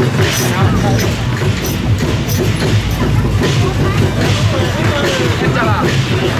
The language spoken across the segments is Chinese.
看见了。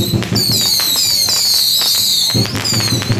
Thank you.